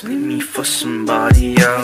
Leave me for somebody else.